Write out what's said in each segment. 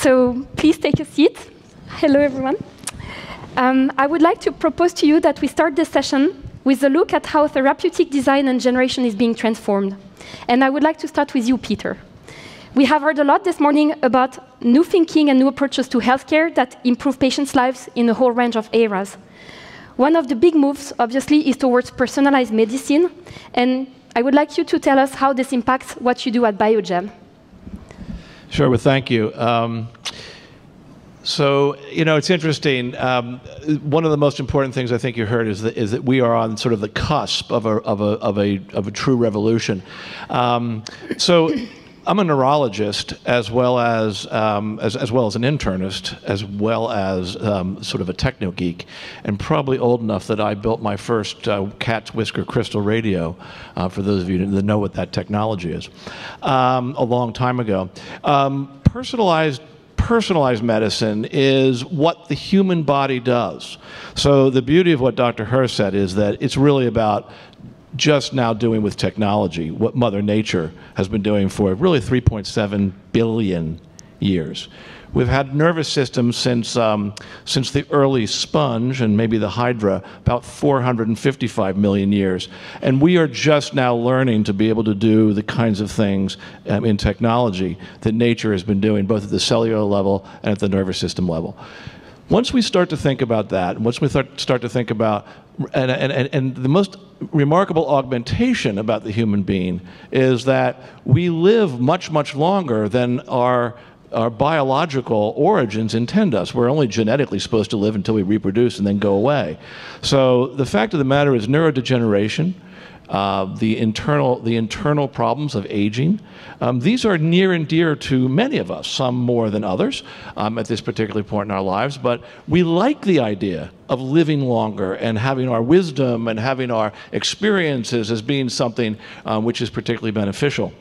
So please take a seat. Hello, everyone. Um, I would like to propose to you that we start this session with a look at how therapeutic design and generation is being transformed. And I would like to start with you, Peter. We have heard a lot this morning about new thinking and new approaches to healthcare that improve patients' lives in a whole range of areas. One of the big moves, obviously, is towards personalized medicine. And I would like you to tell us how this impacts what you do at Biogen. Sure, well, thank you. Um, so, you know, it's interesting. Um, one of the most important things I think you heard is that, is that we are on sort of the cusp of a, of a, of a, of a true revolution. Um, so, I'm a neurologist as well as, um, as, as well as an internist, as well as um, sort of a techno geek, and probably old enough that I built my first uh, cat's whisker crystal radio. Uh, for those of you that know what that technology is, um, a long time ago. Um, personalized personalized medicine is what the human body does. So the beauty of what Dr. Herr said is that it's really about just now doing with technology what Mother Nature has been doing for really 3.7 billion years. We've had nervous systems since, um, since the early sponge and maybe the hydra, about 455 million years. And we are just now learning to be able to do the kinds of things um, in technology that nature has been doing, both at the cellular level and at the nervous system level. Once we start to think about that, once we start, to think about, and, and, and the most remarkable augmentation about the human being is that we live much, much longer than our our biological origins intend us. We're only genetically supposed to live until we reproduce and then go away. So the fact of the matter is neurodegeneration, uh, the internal the internal problems of aging. Um, these are near and dear to many of us, some more than others um, at this particular point in our lives. But we like the idea of living longer and having our wisdom and having our experiences as being something um, which is particularly beneficial.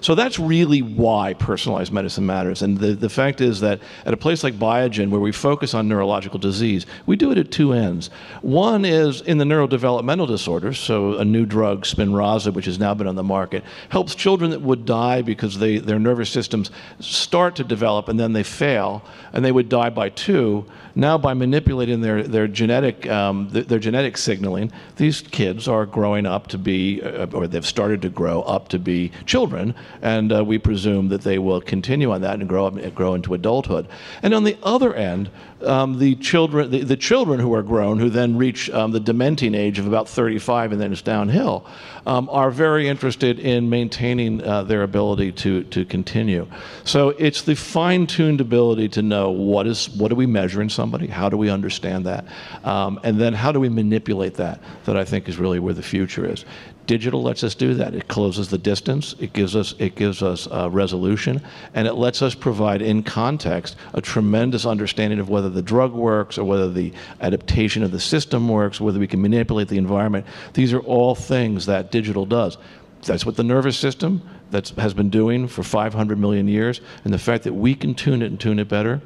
So that's really why personalized medicine matters. And the, the fact is that at a place like Biogen, where we focus on neurological disease, we do it at two ends. One is in the neurodevelopmental disorders, so a new drug, Spinraza, which has now been on the market, helps children that would die because they, their nervous systems start to develop and then they fail, and they would die by two. Now, by manipulating their, their, genetic, um, their, their genetic signaling, these kids are growing up to be, uh, or they've started to grow up to be children and uh, we presume that they will continue on that and grow up grow into adulthood. And on the other end, um, the children, the, the, children who are grown, who then reach um, the dementing age of about 35, and then it's downhill, um, are very interested in maintaining uh, their ability to to continue. So it's the fine-tuned ability to know what is what do we measure in somebody, how do we understand that, um, and then how do we manipulate that. That I think is really where the future is. Digital lets us do that. It closes the distance. It gives us it gives us uh, resolution, and it lets us provide in context a tremendous understanding of whether the drug works or whether the adaptation of the system works, whether we can manipulate the environment. These are all things that digital does. That's what the nervous system that has been doing for 500 million years, and the fact that we can tune it and tune it better,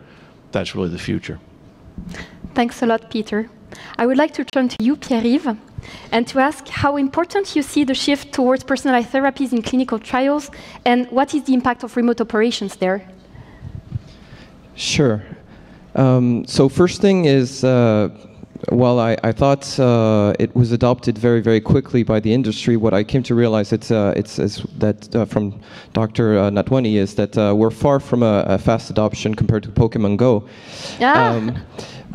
that's really the future. Thanks a lot, Peter. I would like to turn to you, Pierre-Yves and to ask how important you see the shift towards personalized therapies in clinical trials and what is the impact of remote operations there? Sure. Um, so first thing is, uh, well, I, I thought uh, it was adopted very, very quickly by the industry. What I came to realize it's, uh, it's, it's that uh, from Dr. Uh, Natwani is that uh, we're far from a, a, fast adoption compared to Pokemon Go. Yeah. Um,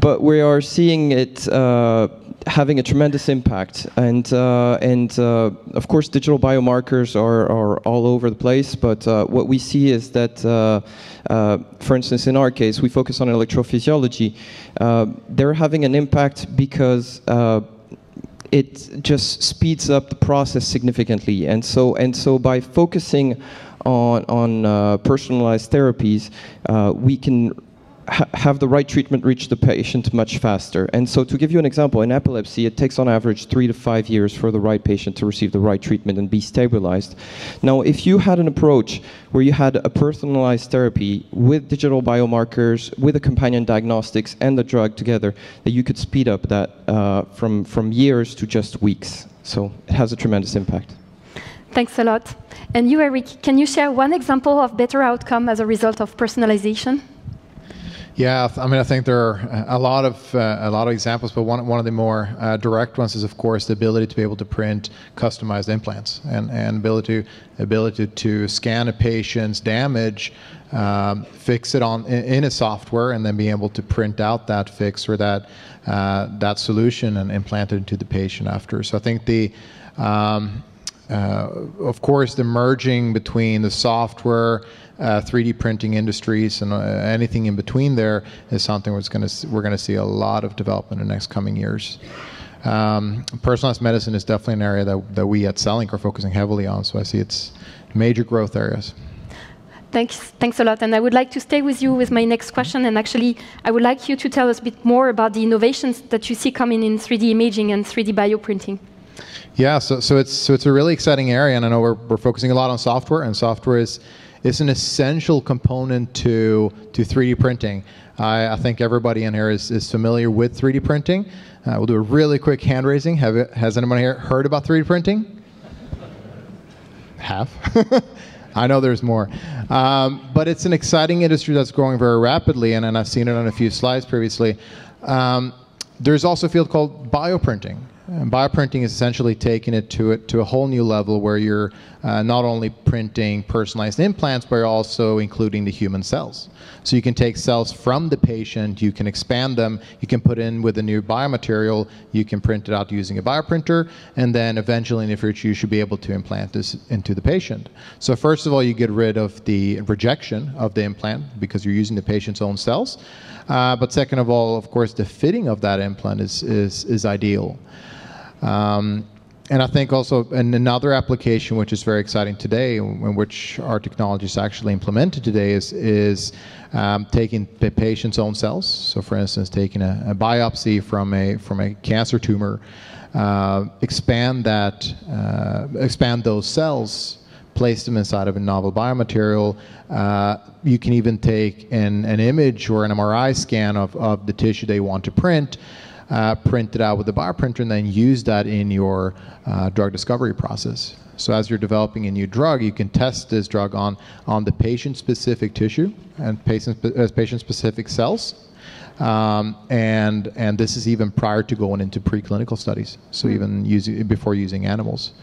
but we are seeing it having a tremendous impact. And, uh, and uh, of course, digital biomarkers are, are all over the place, but uh, what we see is that, uh, uh, for instance, in our case, we focus on electrophysiology. Uh, they're having an impact because it just speeds up the process significantly. And so, and so by focusing on, on personalized therapies, we can ha have the right treatment reach the patient much faster. And so to give you an example, in epilepsy, it takes on average three to five years for the right patient to receive the right treatment and be stabilized. Now, if you had an approach where you had a personalized therapy with digital biomarkers, with a companion diagnostics and the drug together, that you could speed up that uh, from, from years to just weeks. So it has a tremendous impact. Thanks a lot. And you, Eric, can you share one example of better outcome as a result of personalization? Yeah, I mean, I think there are a lot of uh, a lot of examples, but one one of the more uh, direct ones is, of course, the ability to be able to print customized implants and and ability to, ability to scan a patient's damage, um, fix it on in, a software, and then be able to print out that fix or that uh, that solution and implant it into the patient after. So I think the um, uh, of course, the merging between the software uh, 3D printing industries and uh, anything in between there is something we're going to we're going to see a lot of development in the next coming years. Um, personalized medicine is definitely an area that, that we at CELLINK are focusing heavily on. So I see it's major growth areas. Thanks, thanks a lot. And I would like to stay with you with my next question. And actually, I would like you to tell us a bit more about the innovations that you see coming in 3D imaging and 3D bioprinting. Yeah, so, so it's so it's a really exciting area, and I know we're, we're focusing a lot on software, and software is is an essential component to, to 3D printing. I, I think everybody in here is, is familiar with 3D printing. Uh, we'll do a really quick hand raising. Have has anyone here heard about 3D printing? Have. I know there's more. Um, but it's an exciting industry that's growing very rapidly, and, and I've seen it on a few slides previously. Um, there's also a field called bioprinting. And bioprinting is essentially taking it to it to a whole new level where you're uh, not only printing personalized implants, but also including the human cells. So you can take cells from the patient, you can expand them, you can put in with a new biomaterial, you can print it out using a bioprinter, and then eventually in the future you should be able to implant this into the patient. So first of all, you get rid of the rejection of the implant because you're using the patient's own cells. Uh, but second of all, of course, the fitting of that implant is, is, is ideal. Um, and I think also in another application which is very exciting today, in which our technology is actually implemented today, is is um, taking the patient's own cells. So, for instance, taking a, a biopsy from a from a cancer tumor, uh, expand that, uh, expand those cells, place them inside of a novel biomaterial. Uh, you can even take an, an image or an MRI scan of, of the tissue they want to print uh, print it out with the bioprinter and then use that in your uh, drug discovery process. So as you're developing a new drug, you can test this drug on, on the patient-specific tissue and patient, uh, patient-specific cells. Um, and and this is even prior to going into preclinical studies. So hmm. even using before using animals.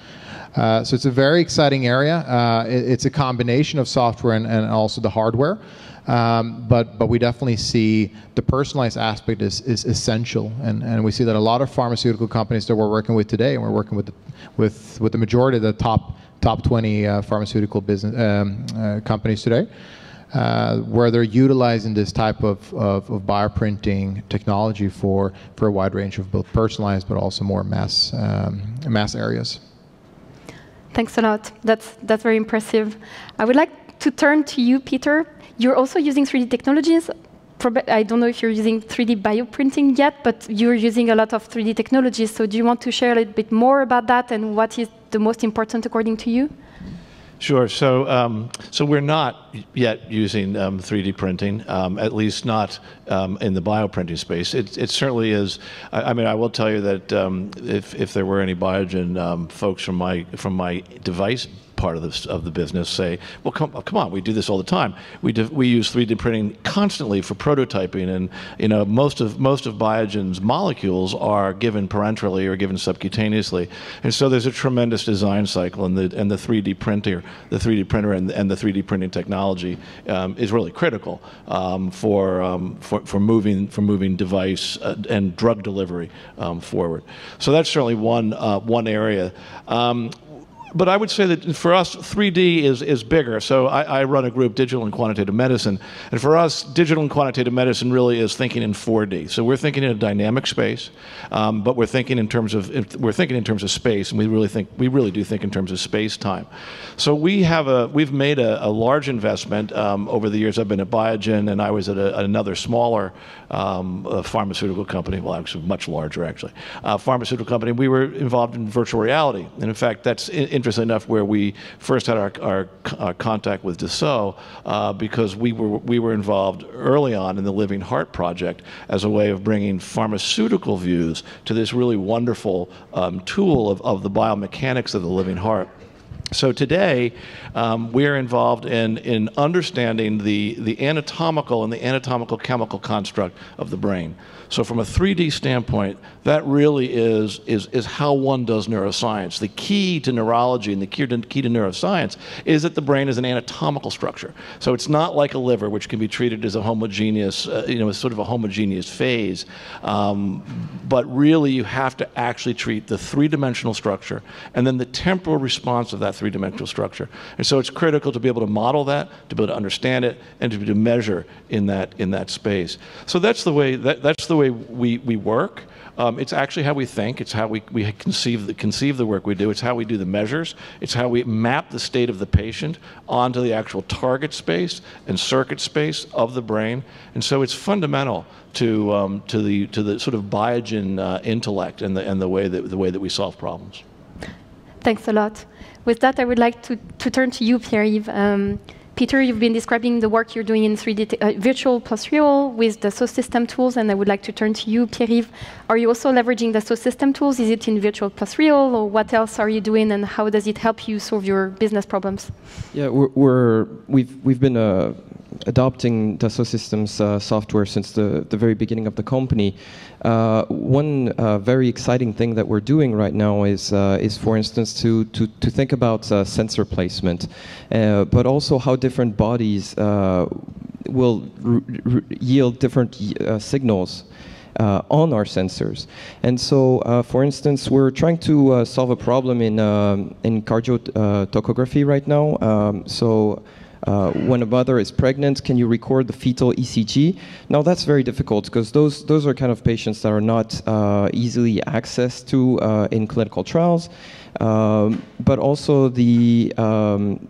Uh, so it's a very exciting area. Uh, it, it's a combination of software and, and also the hardware. Um, but but we definitely see the personalized aspect is, is essential, and, and we see that a lot of pharmaceutical companies that we're working with today, and we're working with the, with with the majority of the top top 20 uh, pharmaceutical business um, uh, companies today, uh, where they're utilizing this type of, of, of, bioprinting technology for for a wide range of both personalized but also more mass um, mass areas. Thanks a lot. That's that's very impressive. I would like to turn to you, Peter. You're also using 3D technologies. I don't know if you're using 3D bioprinting yet, but you're using a lot of 3D technologies. So do you want to share a little bit more about that and what is the most important according to you? Sure. So, um, so we're not yet using um, 3D printing, um, at least not um, in the bioprinting space. It, it certainly is. I, I, mean, I will tell you that um, if, if there were any Biogen um, folks from my from my device part of the, of the business say, well, come, come on, we do this all the time. We, do, we use 3D printing constantly for prototyping, and you know most of most of Biogen's molecules are given parenterally or given subcutaneously, and so there's a tremendous design cycle, and the and the 3D printer, the 3D printer, and, and the 3D printing technology um, is really critical um, for, um, for for moving for moving device uh, and drug delivery um, forward. So that's certainly one uh, one area. But I would say that for us, 3D is, is bigger. So I, I, run a group, Digital and Quantitative Medicine. And for us, digital and quantitative medicine really is thinking in 4D. So we're thinking in a dynamic space, um, but we're thinking in terms of we're thinking in terms of space, and we really think we really do think in terms of space time. So we have a we've made a, a large investment um, over the years. I've been at Biogen, and I was at a, another smaller um, pharmaceutical company. Well, actually, much larger actually, uh, pharmaceutical company. We were involved in virtual reality, and in fact, that's in, interesting enough where we first had our, our, our contact with Dassault uh, because we were, we were involved early on in the Living Heart Project as a way of bringing pharmaceutical views to this really wonderful um, tool of, of the biomechanics of the living heart. So today, um, we're involved in, in understanding the, the anatomical and the anatomical chemical construct of the brain. So from a 3D standpoint, that really is, is, is how one does neuroscience. The key to neurology and the key to, key to neuroscience is that the brain is an anatomical structure. So it's not like a liver, which can be treated as a homogeneous, uh, you know, sort of a homogeneous phase. Um, but really, you have to actually treat the three-dimensional structure and then the temporal response of that three-dimensional structure. And so it's critical to be able to model that, to be able to understand it, and to be able to measure in that, in that space. So that's the way, that, that's the way we, we work. Um, it's actually how we think. It's how we, we conceive, the, conceive the work we do. It's how we do the measures. It's how we map the state of the patient onto the actual target space and circuit space of the brain. And so it's fundamental to, um, to, the, to the sort of Biogen uh, intellect and the, and the, way that, the way that we solve problems. Thanks a lot. With that, I would like to, to turn to you, Pierre-Yves. Um, Peter, you've been describing the work you're doing in 3D uh, virtual plus real with Dassault System tools, and I would like to turn to you, Pierre-Yves. Are you also leveraging Dassault System tools? Is it in virtual plus real, or what else are you doing, and how does it help you solve your business problems? Yeah, we're, we're we've we've been uh, adopting Dassault Systems uh, software since the, the very beginning of the company. Uh, one uh, very exciting thing that we're doing right now is, uh, is for instance, to, to, to think about uh, sensor placement, uh, but also how different bodies will yield different signals. Uh, on our sensors. And so, uh, for instance, we're trying to uh, solve a problem in, um, in cardiotocography right now. Um, so uh, when a mother is pregnant, can you record the fetal ECG? Now that's very difficult because those those are kind of patients that are not uh, easily accessed to uh, in clinical trials, um, but also the um,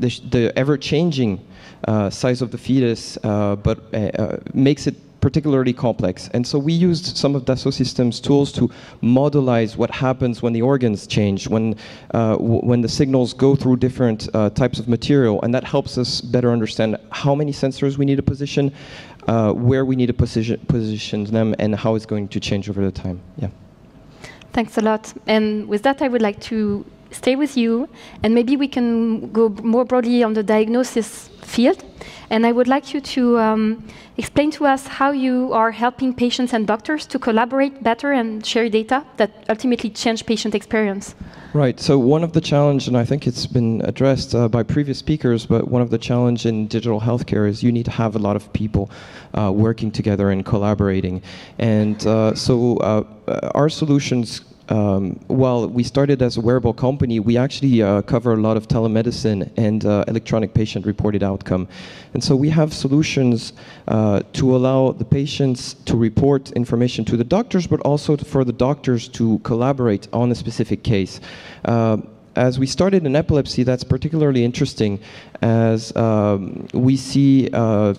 the, the ever-changing uh, size of the fetus, uh, but uh, makes it particularly complex. And so we used some of Dassault Systems tools to modelize what happens when the organs change, when, uh, when the signals go through different uh, types of material. And that helps us better understand how many sensors we need to position, uh, where we need to position, position them, and how it's going to change over the time. Yeah. Thanks a lot. And with that, I would like to stay with you, and maybe we can go more broadly on the diagnosis field. And I would like you to um, explain to us how you are helping patients and doctors to collaborate better and share data that ultimately change patient experience. Right. So one of the challenge, and I think it's been addressed uh, by previous speakers, but one of the challenge in digital healthcare is you need to have a lot of people uh, working together and collaborating. And uh, so uh, our solutions um, while we started as a wearable company, we actually uh, cover a lot of telemedicine and uh, electronic patient reported outcome. And so we have solutions uh, to allow the patients to report information to the doctors, but also for the doctors to collaborate on a specific case. Uh, as we started in epilepsy, that's particularly interesting as um, we see uh,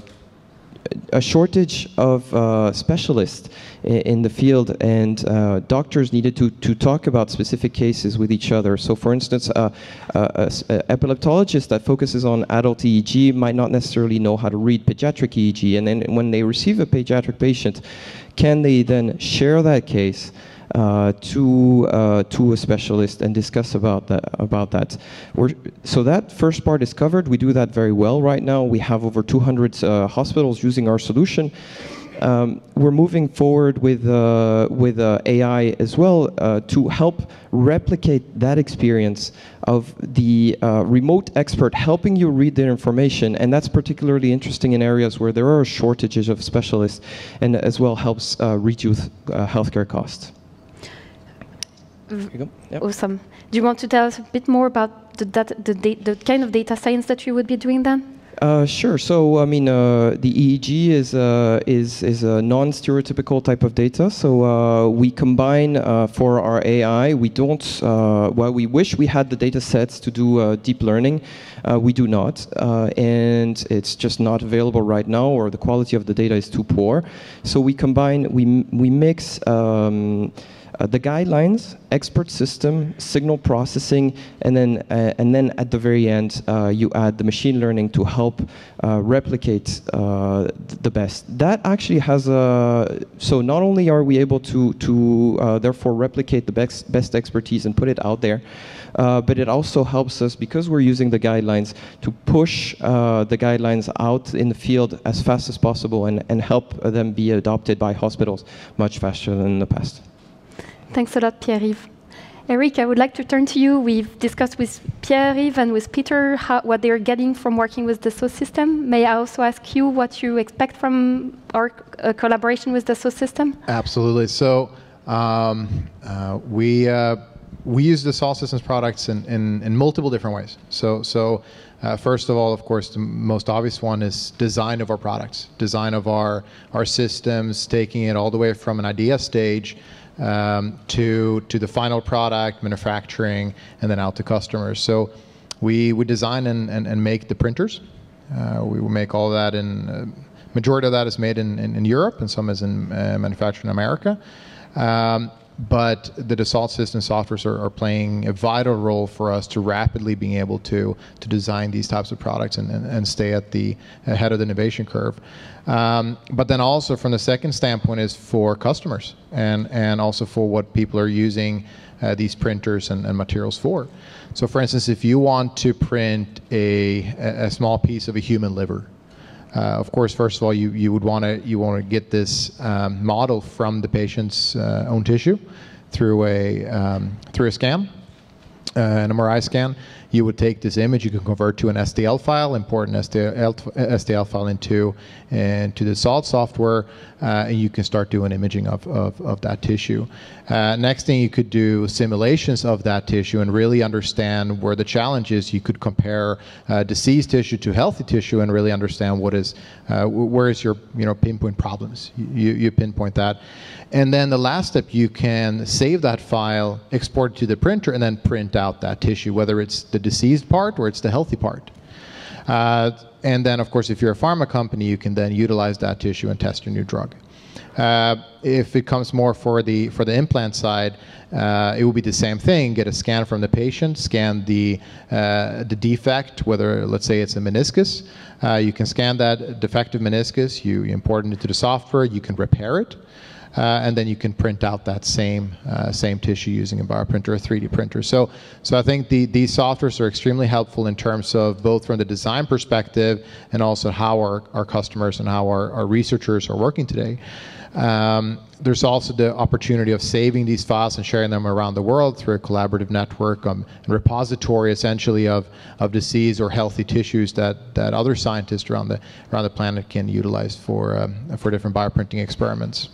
a shortage of uh, specialists in, the field, and uh, doctors needed to, to talk about specific cases with each other. So, for instance, uh, an epileptologist that focuses on adult EEG might not necessarily know how to read pediatric EEG, and then when they receive a pediatric patient, can they then share that case? Uh, to uh, to a specialist and discuss about that about that. We're, so that first part is covered. We do that very well right now. We have over 200 uh, hospitals using our solution. Um, we're moving forward with uh, with uh, AI as well uh, to help replicate that experience of the remote expert helping you read their information, and that's particularly interesting in areas where there are shortages of specialists, and as well helps reduce healthcare costs. Yep. Awesome. Do you want to tell us a bit more about the, data, the, the kind of data science that you would be doing then? Uh, sure. So, I mean, uh, the EEG is uh, is is a non-stereotypical type of data. So uh, we combine uh, for our AI. We don't. Uh, well, we wish we had the data sets to do deep learning. we do not, and it's just not available right now, or the quality of the data is too poor. So we combine. We we mix. Um, uh, the guidelines, expert system, signal processing, and then uh, and then at the very end uh, you add the machine learning to help uh, replicate uh, the best. That actually has a so not only are we able to to uh, therefore replicate the best best expertise and put it out there. But it also helps us because we're using the guidelines to push the guidelines out in the field as fast as possible and, and help them be adopted by hospitals much faster than in the past. Thanks a lot, Pierre-Yves. Eric, I would like to turn to you. We've discussed with Pierre-Yves and with Peter how, what they're getting from working with the Dassault system. May I also ask you what you expect from our uh, collaboration with the Dassault system? Absolutely. So um, uh, we uh, we use the Dassault Systems products in, in, in multiple different ways. So so uh, first of all, of course, the most obvious one is design of our products, design of our our systems, taking it all the way from an idea stage um, to to the final product, manufacturing, and then out to customers. So we we design and, and, and make the printers. Uh, we make all that in. Uh, majority of that is made in, in, in Europe, and some is in uh, manufactured in America. Um, but the Dassault system softwares are, are, playing a vital role for us to rapidly being able to to design these types of products and, and, and stay at the ahead of the innovation curve. Um, but then also from the second standpoint is for customers and and also for what people are using uh, these printers and, and, materials for. So, for instance, if you want to print a a small piece of a human liver. Uh, of course, first of all, you, you would want to you want to get this um, model from the patient's uh, own tissue through a um, through a scan, uh, an MRI scan, you would take this image, you can convert to an STL file, import an STL, STL file into, into the Dassault software, uh, and you can start doing imaging of, of, of that tissue. Uh, next thing you could do simulations of that tissue and really understand where the challenge is. You could compare uh, diseased tissue to healthy tissue and really understand what is, uh, where is your you know, pinpoint problems. You, you pinpoint that. And then the last step, you can save that file, export it to the printer, and then print out that tissue, whether it's the diseased part or it's the healthy part. Uh, and then, of course, if you're a pharma company, you can then utilize that tissue and test your new drug. Uh, if it comes more for the for the implant side, uh, it will be the same thing. Get a scan from the patient, scan the uh, the defect, whether let's say it's a meniscus. Uh, you can scan that defective meniscus. You, you import it into the software. You can repair it. Uh, and then you can print out that same uh, same tissue using a bioprinter or 3D printer. So, so I think the, these softwares are extremely helpful in terms of both from the design perspective and also how our, our customers and how our, our researchers are working today. Um, there's also the opportunity of saving these files and sharing them around the world through a collaborative network um, and repository essentially of, of disease or healthy tissues that, that other scientists around the, around the planet can utilize for, um, for different bioprinting experiments.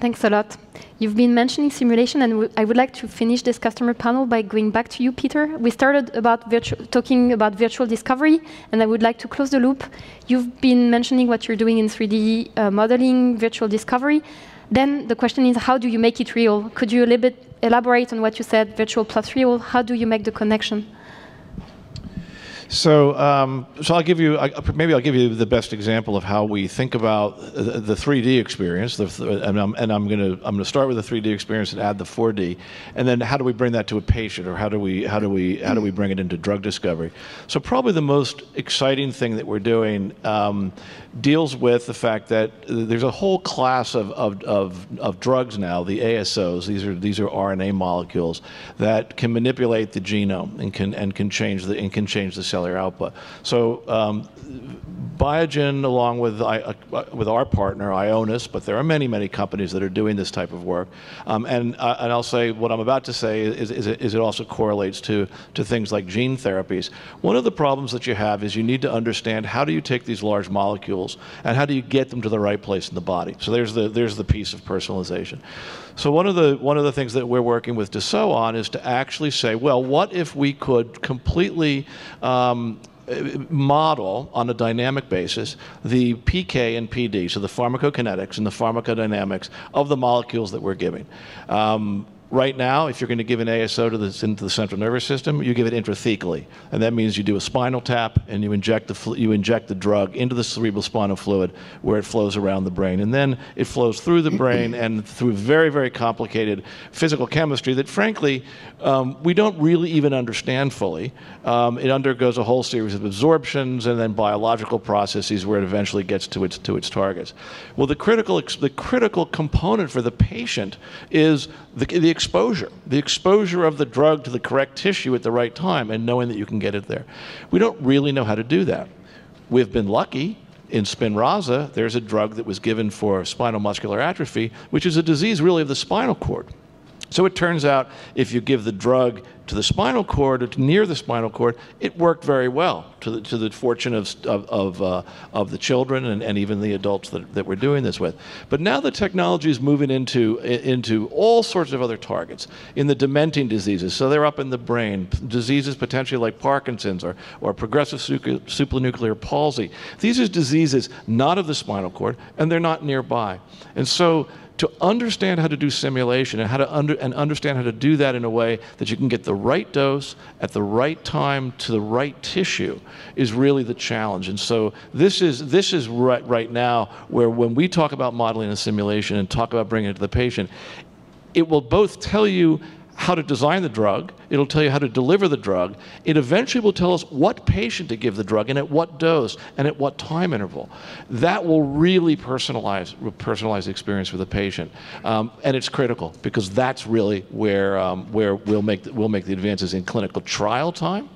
Thanks a lot. You've been mentioning simulation, and I would like to finish this customer panel by going back to you, Peter. We started about talking about virtual discovery, and I would like to close the loop. You've been mentioning what you're doing in 3D uh, modeling, virtual discovery. Then the question is, how do you make it real? Could you a little bit elaborate on what you said, virtual plus real? How do you make the connection? So, um, so I'll give you I, maybe I'll give you the best example of how we think about the, the 3D experience. The, and I'm, and I'm going to I'm going to start with the 3D experience and add the 4D, and then how do we bring that to a patient, or how do we how do we how do we bring it into drug discovery? So probably the most exciting thing that we're doing um, deals with the fact that there's a whole class of, of, of, of drugs now, the ASOs. These are these are RNA molecules that can manipulate the genome and can and can change the and can change the cell cellular output. So um, Biogen, along with, uh, with our partner, Ionis, but there are many, many companies that are doing this type of work. Um, and, uh, and I'll say what I'm about to say is, is, it, is it also correlates to, to things like gene therapies. One of the problems that you have is you need to understand how do you take these large molecules and how do you get them to the right place in the body. So there's the, there's the piece of personalization. So one of the one of the things that we're working with Dassault on is to actually say, well, what if we could completely um, model on a dynamic basis the PK and PD, so the pharmacokinetics and the pharmacodynamics of the molecules that we're giving. Um, Right now, if you're going to give an ASO to the, into the central nervous system, you give it intrathecally, and that means you do a spinal tap and you inject the you inject the drug into the cerebral spinal fluid where it flows around the brain, and then it flows through the brain and through very very complicated physical chemistry that, frankly, um, we don't really even understand fully. Um, it undergoes a whole series of absorptions and then biological processes where it eventually gets to its to its targets. Well, the critical the critical component for the patient is the, the exposure, the exposure of the drug to the correct tissue at the right time and knowing that you can get it there. We don't really know how to do that. We've been lucky in Spinraza, there's a drug that was given for spinal muscular atrophy, which is a disease really of the spinal cord. So it turns out if you give the drug to the spinal cord or near the spinal cord, it worked very well to the, to the fortune of, of, of, uh, of the children and, and even the adults that, that we're doing this with. But now the technology is moving into, into all sorts of other targets in the dementing diseases. So they're up in the brain, diseases potentially like Parkinson's or, or progressive supranuclear palsy. These are diseases not of the spinal cord and they're not nearby. And so to understand how to do simulation and how to under, and understand how to do that in a way that you can get the right dose at the right time to the right tissue is really the challenge. And so this is this is right right now where when we talk about modeling and simulation and talk about bringing it to the patient, it will both tell you how to design the drug, it'll tell you how to deliver the drug. It eventually will tell us what patient to give the drug and at what dose and at what time interval. That will really personalize, personalize the experience for the patient. Um, and it's critical because that's really where, um, where we'll, make the, we'll make the advances in clinical trial time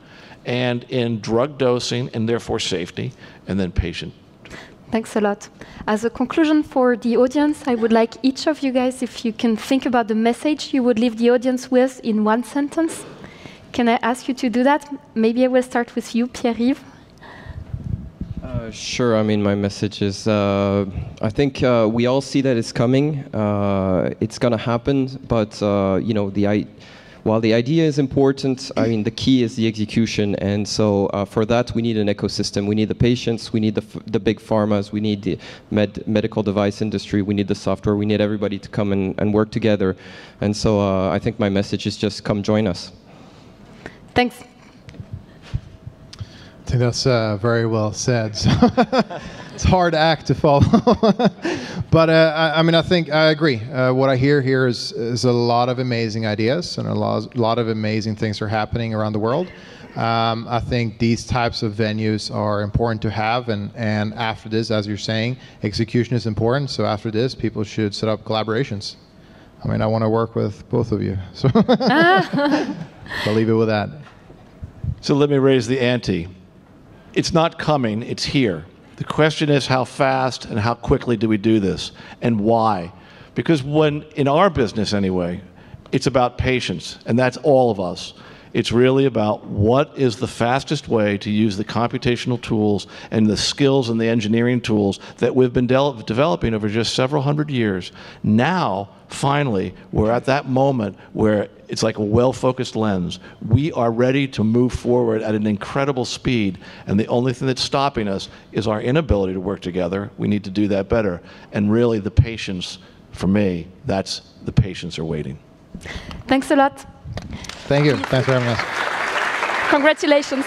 and in drug dosing and therefore safety and then patient Thanks a lot. As a conclusion for the audience, I would like each of you guys, if you can think about the message you would leave the audience with in one sentence. Can I ask you to do that? Maybe I will start with you, Pierre-Yves. Uh, sure. I mean, my message is uh, I think uh, we all see that it's coming. Uh, it's going to happen, but uh, you know, the I while the idea is important, I mean, the key is the execution. And so uh, for that, we need an ecosystem. We need the patients, we need the, the big pharmas, we need the med medical device industry, we need the software, we need everybody to come and, and work together. And so uh, I think my message is just come join us. Thanks. I think that's uh, very well said. it's hard act to follow. but uh, I, I, mean, I think I agree. Uh, what I hear here is, is a lot of amazing ideas and a lot, lot of amazing things are happening around the world. Um, I think these types of venues are important to have, and, and after this, as you're saying, execution is important. So after this, people should set up collaborations. I mean, I want to work with both of you, so I'll leave it with that. So let me raise the ante. It's not coming; it's here. The question is how fast and how quickly do we do this and why? Because when, in our business anyway, it's about patients, and that's all of us. It's really about what is the fastest way to use the computational tools and the skills and the engineering tools that we've been de developing over just several hundred years. Now, finally, we're at that moment where it's like a well focused lens. We are ready to move forward at an incredible speed, and the only thing that's stopping us is our inability to work together. We need to do that better. And really, the patience, for me, that's the patients are waiting. Thanks a lot. Thank you. Thanks for having us. Congratulations.